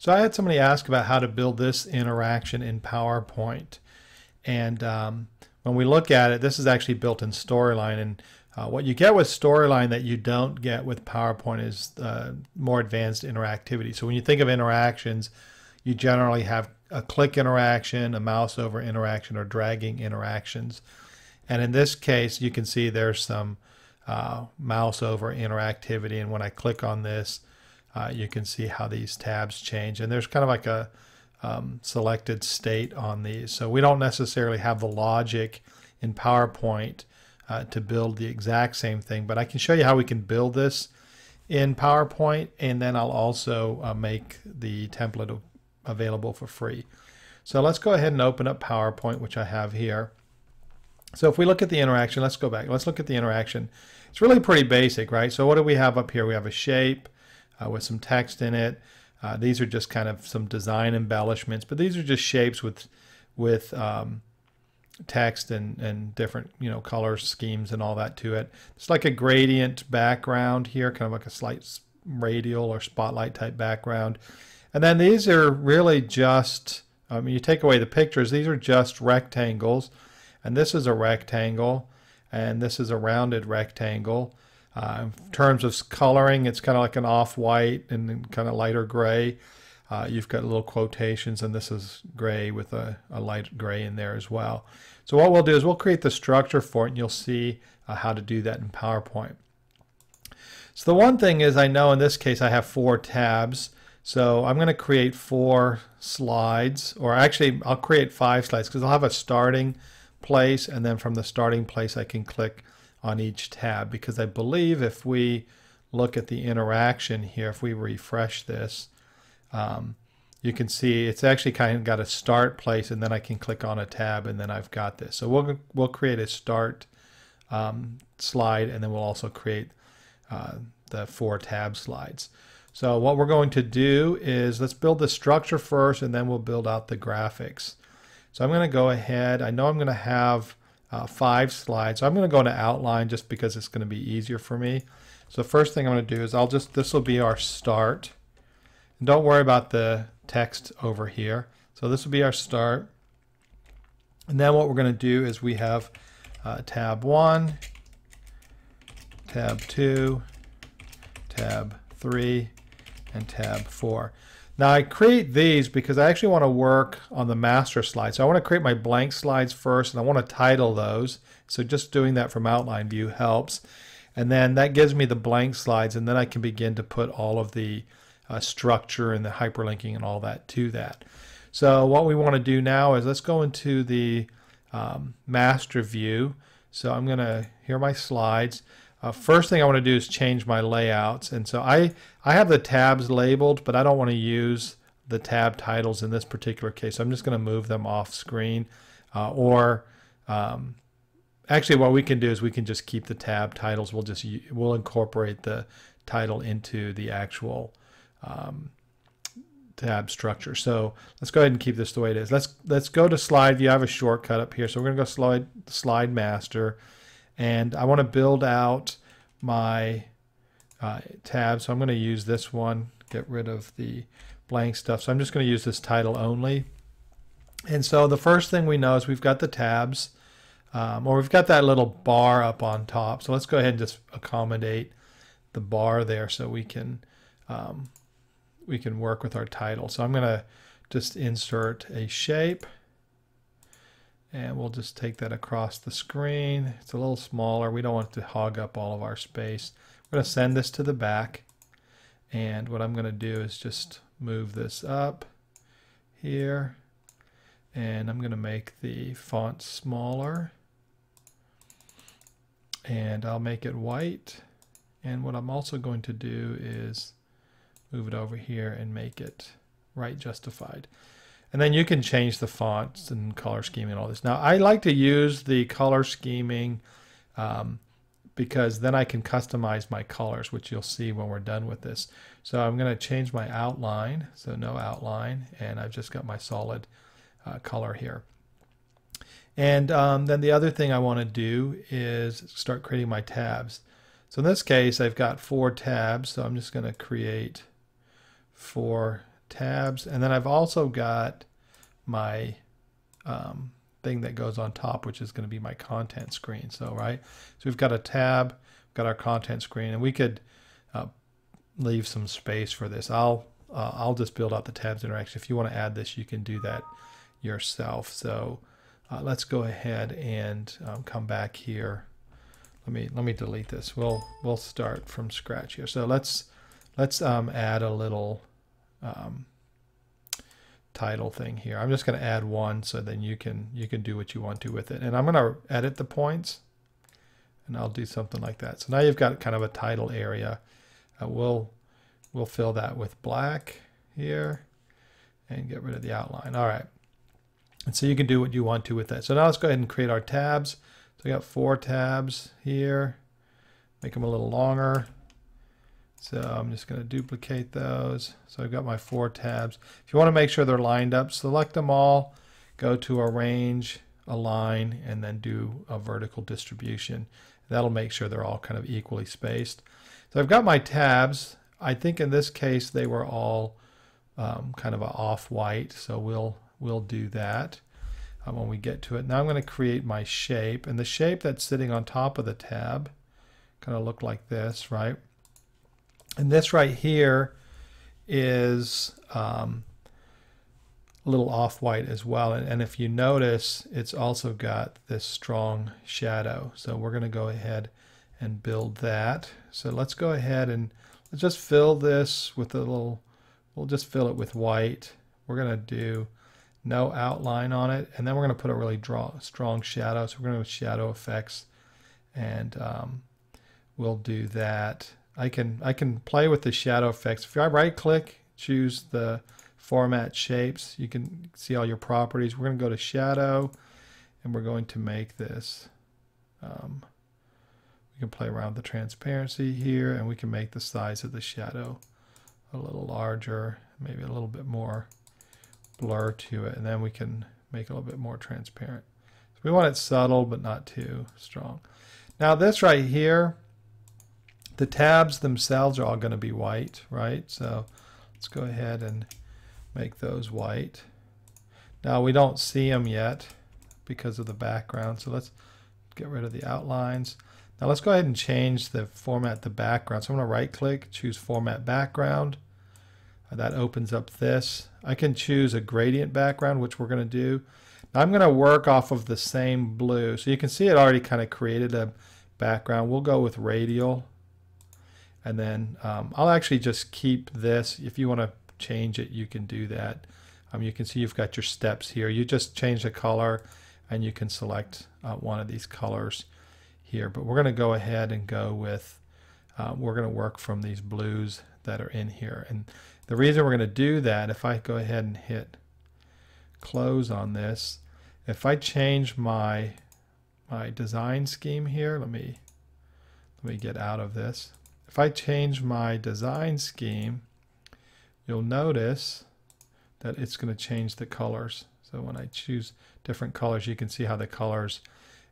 So I had somebody ask about how to build this interaction in PowerPoint. And um, when we look at it, this is actually built in Storyline. And uh, what you get with Storyline that you don't get with PowerPoint is uh, more advanced interactivity. So when you think of interactions, you generally have a click interaction, a mouse over interaction, or dragging interactions. And in this case, you can see there's some uh, mouse over interactivity. And when I click on this, uh, you can see how these tabs change. And there's kind of like a um, selected state on these. So we don't necessarily have the logic in PowerPoint uh, to build the exact same thing, but I can show you how we can build this in PowerPoint, and then I'll also uh, make the template available for free. So let's go ahead and open up PowerPoint, which I have here. So if we look at the interaction, let's go back. Let's look at the interaction. It's really pretty basic, right? So what do we have up here? We have a shape uh, with some text in it. Uh, these are just kind of some design embellishments, but these are just shapes with with um, text and, and different you know color schemes and all that to it. It's like a gradient background here, kind of like a slight radial or spotlight type background. And then these are really just, I mean, you take away the pictures, these are just rectangles. And this is a rectangle, and this is a rounded rectangle. Uh, in terms of coloring, it's kind of like an off-white and kind of lighter gray. Uh, you've got little quotations, and this is gray with a, a, light gray in there as well. So what we'll do is we'll create the structure for it, and you'll see uh, how to do that in PowerPoint. So the one thing is I know in this case I have four tabs. So I'm going to create four slides, or actually I'll create five slides because I'll have a starting place, and then from the starting place I can click on each tab because I believe if we look at the interaction here, if we refresh this, um, you can see it's actually kind of got a start place and then I can click on a tab and then I've got this. So we'll, we'll create a start um, slide and then we'll also create uh, the four tab slides. So what we're going to do is let's build the structure first and then we'll build out the graphics. So I'm going to go ahead. I know I'm going to have uh, five slides. So I'm going to go into outline just because it's going to be easier for me. So first thing I'm going to do is I'll just, this will be our start. And don't worry about the text over here. So this will be our start. And then what we're going to do is we have uh, tab 1, tab 2, tab 3, and tab 4. Now I create these because I actually want to work on the master slide. So I want to create my blank slides first and I want to title those. So just doing that from outline view helps. And then that gives me the blank slides and then I can begin to put all of the uh, structure and the hyperlinking and all that to that. So what we want to do now is let's go into the um, master view. So I'm going to, here my slides. Uh, first thing I want to do is change my layouts. And so I, I have the tabs labeled, but I don't want to use the tab titles in this particular case. So I'm just going to move them off screen. Uh, or um, actually what we can do is we can just keep the tab titles. We'll just we'll incorporate the title into the actual um, tab structure. So let's go ahead and keep this the way it is. Let's let's go to slide view. I have a shortcut up here. So we're going to go slide slide master and I want to build out my uh, tab. So I'm going to use this one, get rid of the blank stuff. So I'm just going to use this title only. And so the first thing we know is we've got the tabs, um, or we've got that little bar up on top. So let's go ahead and just accommodate the bar there so we can um, we can work with our title. So I'm going to just insert a shape and we'll just take that across the screen. It's a little smaller. We don't want to hog up all of our space. We're going to send this to the back. And what I'm going to do is just move this up here. And I'm going to make the font smaller. And I'll make it white. And what I'm also going to do is move it over here and make it right justified. And then you can change the fonts and color scheming and all this. Now, I like to use the color scheming um, because then I can customize my colors, which you'll see when we're done with this. So I'm going to change my outline, so no outline, and I've just got my solid uh, color here. And um, then the other thing I want to do is start creating my tabs. So in this case, I've got four tabs, so I'm just going to create four tabs. And then I've also got my um, thing that goes on top, which is going to be my content screen. So, right, so we've got a tab, we've got our content screen, and we could uh, leave some space for this. I'll uh, I'll just build out the tabs interaction. If you want to add this, you can do that yourself. So uh, let's go ahead and um, come back here. Let me let me delete this. We'll we'll start from scratch here. So let's let's um, add a little um, title thing here. I'm just going to add one so then you can you can do what you want to with it. And I'm going to edit the points and I'll do something like that. So now you've got kind of a title area. Uh, we'll we'll fill that with black here and get rid of the outline. All right. And so you can do what you want to with that. So now let's go ahead and create our tabs. So we got four tabs here. Make them a little longer. So I'm just going to duplicate those. So I've got my four tabs. If you want to make sure they're lined up, select them all, go to arrange, align, and then do a vertical distribution. That'll make sure they're all kind of equally spaced. So I've got my tabs. I think in this case they were all um, kind of off-white, so we'll we'll do that um, when we get to it. Now I'm going to create my shape, and the shape that's sitting on top of the tab kind of look like this, right? And this right here is um, a little off-white as well. And, and, if you notice, it's also got this strong shadow. So we're going to go ahead and build that. So let's go ahead and let's just fill this with a little, we'll just fill it with white. We're going to do no outline on it. And then we're going to put a really draw, strong shadow. So we're going to do shadow effects. And um, we'll do that I can I can play with the shadow effects. If I right click, choose the format shapes, you can see all your properties. We're going to go to shadow and we're going to make this. Um, we can play around the transparency here and we can make the size of the shadow a little larger, maybe a little bit more blur to it. And then we can make it a little bit more transparent. So we want it subtle but not too strong. Now this right here, the tabs themselves are all going to be white, right? So let's go ahead and make those white. Now we don't see them yet because of the background, so let's get rid of the outlines. Now let's go ahead and change the format the background. So I'm going to right click, choose format background. Uh, that opens up this. I can choose a gradient background, which we're going to do. Now I'm going to work off of the same blue. So you can see it already kind of created a background. We'll go with radial and then um, I'll actually just keep this. If you want to change it, you can do that. Um, you can see you've got your steps here. You just change the color and you can select uh, one of these colors here. But we're going to go ahead and go with, uh, we're going to work from these blues that are in here. And the reason we're going to do that, if I go ahead and hit close on this, if I change my my design scheme here, let me let me get out of this. If I change my design scheme, you'll notice that it's going to change the colors. So when I choose different colors, you can see how the colors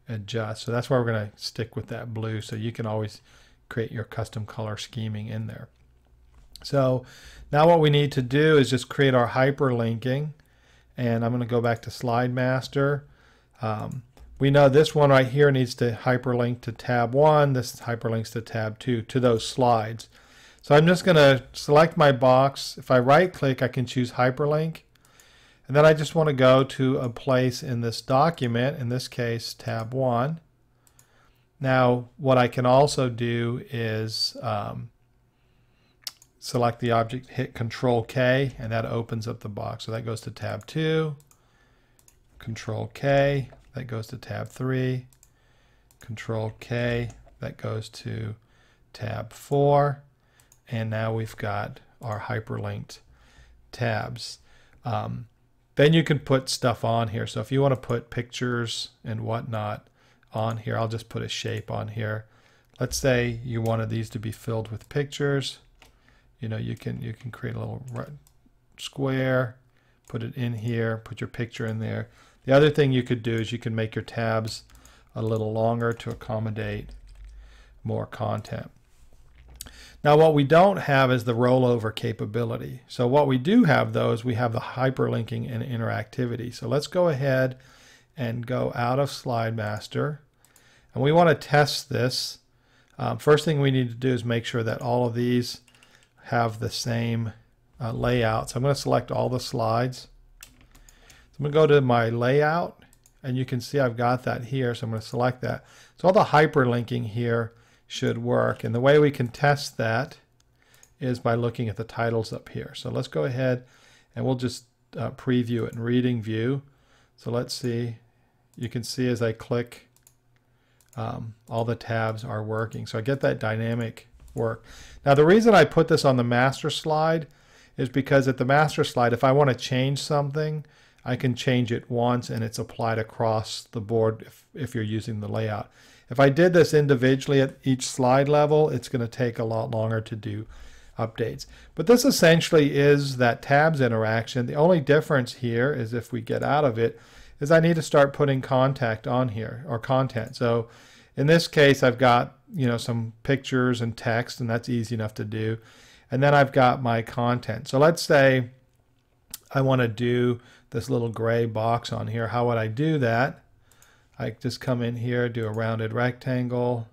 adjust. So that's why we're going to stick with that blue. So you can always create your custom color scheming in there. So now what we need to do is just create our hyperlinking. And I'm going to go back to Slide Master. Um, we know this one right here needs to hyperlink to tab 1. This hyperlinks to tab 2 to those slides. So I'm just going to select my box. If I right click, I can choose hyperlink. And then I just want to go to a place in this document, in this case tab 1. Now what I can also do is um, select the object, hit Control K, and that opens up the box. So that goes to tab 2, Control K, that goes to tab 3. Control K, that goes to tab 4. And now we've got our hyperlinked tabs. Um, then you can put stuff on here. So if you want to put pictures and whatnot on here, I'll just put a shape on here. Let's say you wanted these to be filled with pictures. You know, you can you can create a little square, put it in here, put your picture in there. The other thing you could do is you can make your tabs a little longer to accommodate more content. Now, what we don't have is the rollover capability. So what we do have, though, is we have the hyperlinking and interactivity. So let's go ahead and go out of Slide Master. And we want to test this. Um, first thing we need to do is make sure that all of these have the same uh, layout. So I'm going to select all the slides. I'm going to go to my layout and you can see I've got that here. So I'm going to select that. So all the hyperlinking here should work. And the way we can test that is by looking at the titles up here. So let's go ahead and we'll just uh, preview it in reading view. So let's see. You can see as I click, um, all the tabs are working. So I get that dynamic work. Now the reason I put this on the master slide is because at the master slide, if I want to change something, I can change it once and it's applied across the board if, if you're using the layout. If I did this individually at each slide level, it's going to take a lot longer to do updates. But this essentially is that tabs interaction. The only difference here is if we get out of it, is I need to start putting contact on here or content. So in this case, I've got you know some pictures and text, and that's easy enough to do. And then I've got my content. So let's say I want to do this little gray box on here. How would I do that? I just come in here, do a rounded rectangle.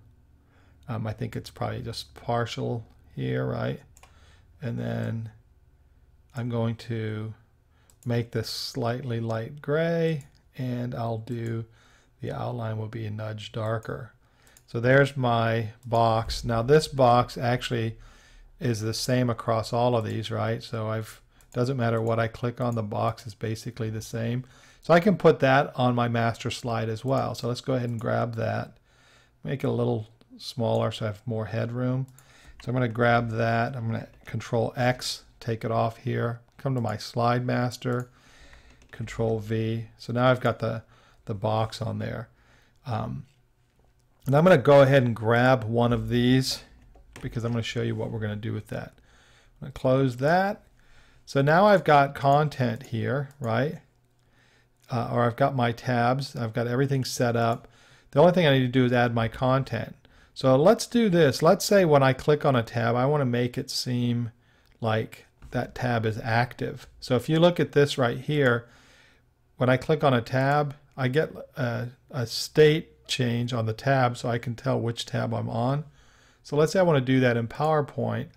Um, I think it's probably just partial here, right? And then I'm going to make this slightly light gray and I'll do the outline will be a nudge darker. So there's my box. Now this box actually is the same across all of these, right? So I've doesn't matter what I click on, the box is basically the same. So I can put that on my master slide as well. So let's go ahead and grab that, make it a little smaller so I have more headroom. So I'm going to grab that. I'm going to control X, take it off here, come to my slide master, control V. So now I've got the, the box on there. Um, and I'm going to go ahead and grab one of these because I'm going to show you what we're going to do with that. I'm going to close that. So now I've got content here, right? uh, or I've got my tabs, I've got everything set up. The only thing I need to do is add my content. So let's do this. Let's say when I click on a tab, I want to make it seem like that tab is active. So if you look at this right here, when I click on a tab, I get a, a state change on the tab so I can tell which tab I'm on. So let's say I want to do that in PowerPoint.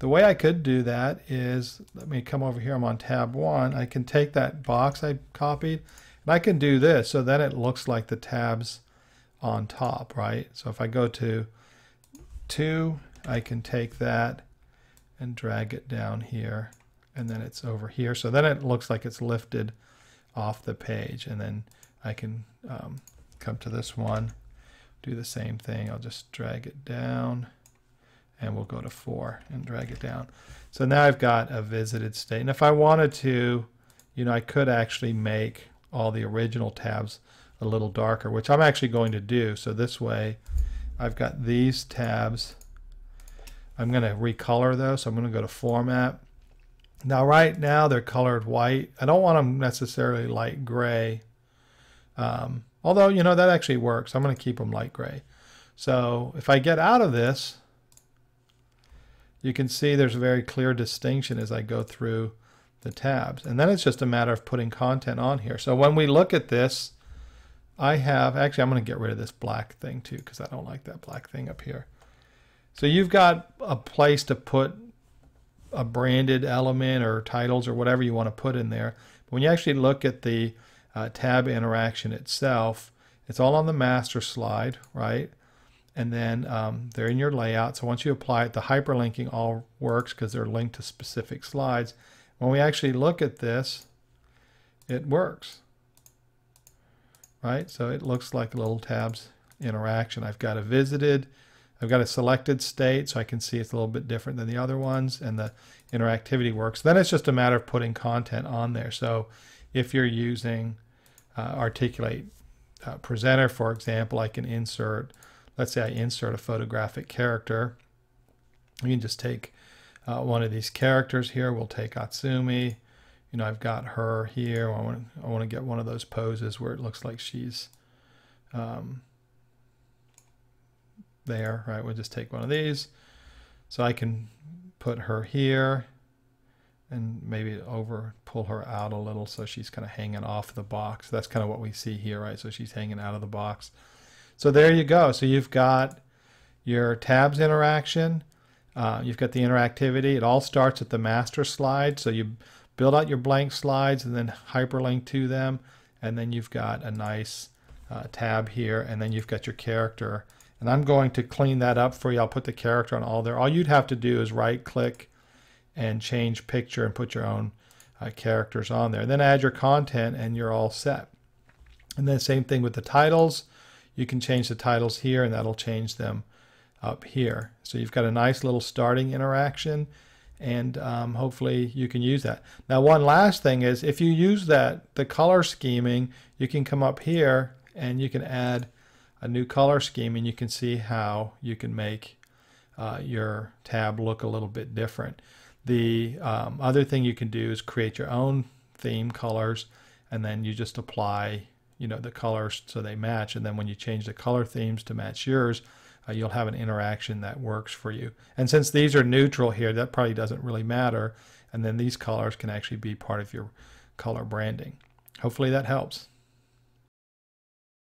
The way I could do that is, let me come over here, I'm on tab one. I can take that box I copied and I can do this. So then it looks like the tabs on top, right? So if I go to two, I can take that and drag it down here and then it's over here. So then it looks like it's lifted off the page and then I can um, come to this one, do the same thing. I'll just drag it down and we'll go to 4 and drag it down. So now I've got a visited state. And if I wanted to, you know, I could actually make all the original tabs a little darker, which I'm actually going to do. So this way, I've got these tabs. I'm going to recolor those. So I'm going to go to Format. Now, right now, they're colored white. I don't want them necessarily light gray. Um, although, you know, that actually works. I'm going to keep them light gray. So if I get out of this, you can see there's a very clear distinction as I go through the tabs. And then it's just a matter of putting content on here. So when we look at this, I have, actually I'm going to get rid of this black thing too because I don't like that black thing up here. So you've got a place to put a branded element or titles or whatever you want to put in there. But when you actually look at the uh, tab interaction itself, it's all on the master slide, right? And then um, they're in your layout. So once you apply it, the hyperlinking all works because they're linked to specific slides. When we actually look at this, it works, right? So it looks like little tabs interaction. I've got a visited, I've got a selected state, so I can see it's a little bit different than the other ones, and the interactivity works. Then it's just a matter of putting content on there. So if you're using uh, Articulate uh, Presenter, for example, I can insert let's say I insert a photographic character. We can just take uh, one of these characters here. We'll take Atsumi. You know, I've got her here. I want, I want to get one of those poses where it looks like she's um, there, right? We'll just take one of these. So I can put her here and maybe over pull her out a little so she's kind of hanging off the box. That's kind of what we see here, right? So she's hanging out of the box. So there you go. So you've got your tabs interaction. Uh, you've got the interactivity. It all starts at the master slide. So you build out your blank slides and then hyperlink to them. And then you've got a nice uh, tab here. And then you've got your character. And I'm going to clean that up for you. I'll put the character on all there. All you'd have to do is right click and change picture and put your own uh, characters on there. Then add your content and you're all set. And then same thing with the titles. You can change the titles here and that'll change them up here. So you've got a nice little starting interaction and um, hopefully you can use that. Now one last thing is if you use that, the color scheming, you can come up here and you can add a new color scheme and you can see how you can make uh, your tab look a little bit different. The um, other thing you can do is create your own theme colors and then you just apply you know the colors so they match. And then when you change the color themes to match yours uh, you'll have an interaction that works for you. And since these are neutral here that probably doesn't really matter. And then these colors can actually be part of your color branding. Hopefully that helps